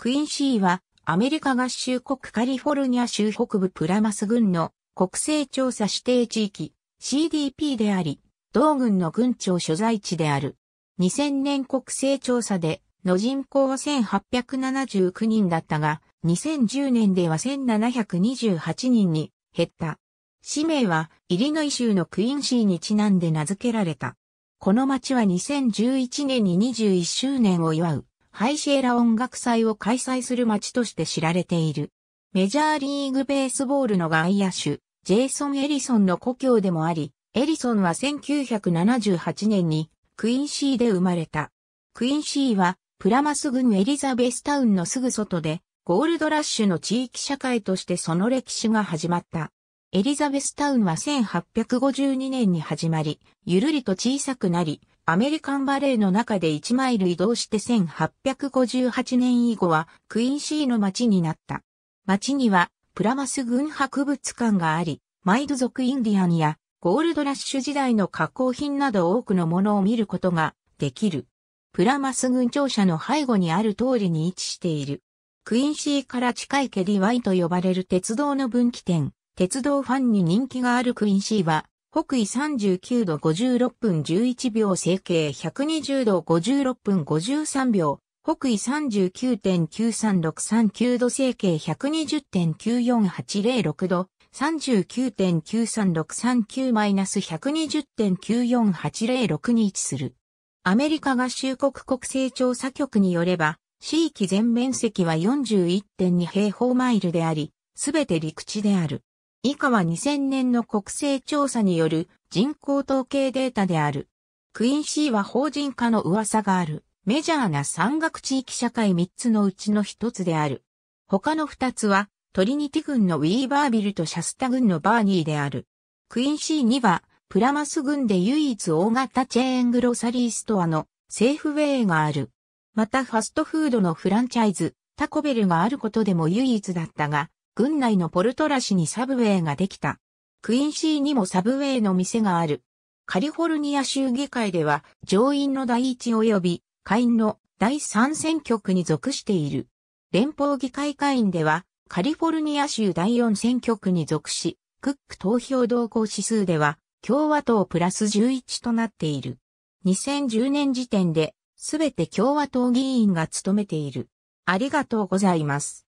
クインシーはアメリカ合衆国カリフォルニア州北部プラマス郡の国勢調査指定地域 CDP であり、同郡の郡庁所在地である。2000年国勢調査での人口は1879人だったが、2010年では1728人に減った。氏名はイリノイ州のクインシーにちなんで名付けられた。この町は2011年に21周年を祝うハイシエラ音楽祭を開催する町として知られている。メジャーリーグベースボールの外野手、ジェイソン・エリソンの故郷でもあり、エリソンは1978年にクインシーで生まれた。クインシーはプラマス郡エリザベスタウンのすぐ外でゴールドラッシュの地域社会としてその歴史が始まった。エリザベスタウンは1852年に始まり、ゆるりと小さくなり、アメリカンバレーの中で1マイル移動して1858年以後はクインシーの町になった。町にはプラマス郡博物館があり、マイドゥ族インディアンやゴールドラッシュ時代の加工品など多くのものを見ることができる。プラマス郡庁舎の背後にある通りに位置している。クインシーから近いケリワイと呼ばれる鉄道の分岐点、鉄道ファンに人気があるクインシーは、北緯39度56分11秒整形120度56分53秒、北緯39.93639度整形120.94806度、39.93639-120.94806に位置する。アメリカ合衆国国勢調査局によれば、地域全面積は41.2平方マイルであり、すべて陸地である。以下は2000年の国勢調査による人口統計データである。クインシーは法人化の動きがあるメジャーな山岳地域社会3つのうちの1つである。他の2つはトリニティ郡のウィーバービルとシャスタ郡のバーニーである。クインシーにはプラマス郡で唯一大型チェーングロサリーストアのセーフウェイがある。またファストフードのフランチャイズ、タコベルがあることでも唯一だったが、郡内のポルトラ市にサブウェイができた。クインシーにもサブウェイの店がある。カリフォルニア州議会では上院の第一及び下院の第三選挙区に属している。連邦議会会員ではカリフォルニア州第四選挙区に属し、クック投票動向指数では共和党プラス11となっている。2010年時点で、すべて共和党議員が務めている。ありがとうございます。